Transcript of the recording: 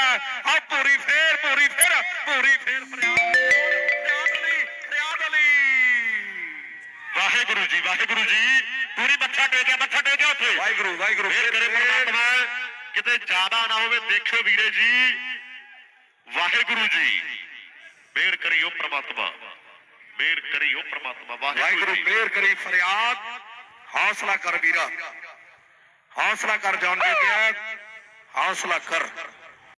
ਆ ਪੂਰੀ ਫੇਰ ਪੂਰੀ ਫੇਰ ਪੂਰੀ ਫੇਰ ਫਰਿਆਦ ਫਰਿਆਦ ਅਲੀ ਫਰਿਆਦ ਅਲੀ ਵਾਹਿਗੁਰੂ ਜੀ ਵਾਹਿਗੁਰੂ ਜੀ ਪੂਰੀ ਮੱਥਾ ਟੇਕਿਆ ਮੱਥਾ ਟੇਕਿਆ ਉੱਥੇ ਵਾਹਿਗੁਰੂ ਵਾਹਿਗੁਰੂ ਫੇਰ ਕਰੇ ਪਰਮਾਤਮਾ ਕਿਤੇ ਜ਼ਿਆਦਾ ਨਾ ਹੋਵੇ ਦੇਖਿਓ ਵੀਰੇ ਜੀ ਵਾਹਿਗੁਰੂ ਜੀ ਮਿਹਰ ਕਰਿਓ ਪ੍ਰਮਾਤਮਾ ਮਿਹਰ ਕਰਿਓ ਪ੍ਰਮਾਤਮਾ ਵਾਹਿਗੁਰੂ ਵਾਹਿਗੁਰੂ ਜੀ ਮਿਹਰ ਕਰੀ ਫਰਿਆਦ ਹੌਸਲਾ ਕਰ ਵੀਰਾ ਹੌਸਲਾ ਕਰ ਜਾਣ ਦੇ ਗਿਆ ਹੌਸਲਾ ਕਰ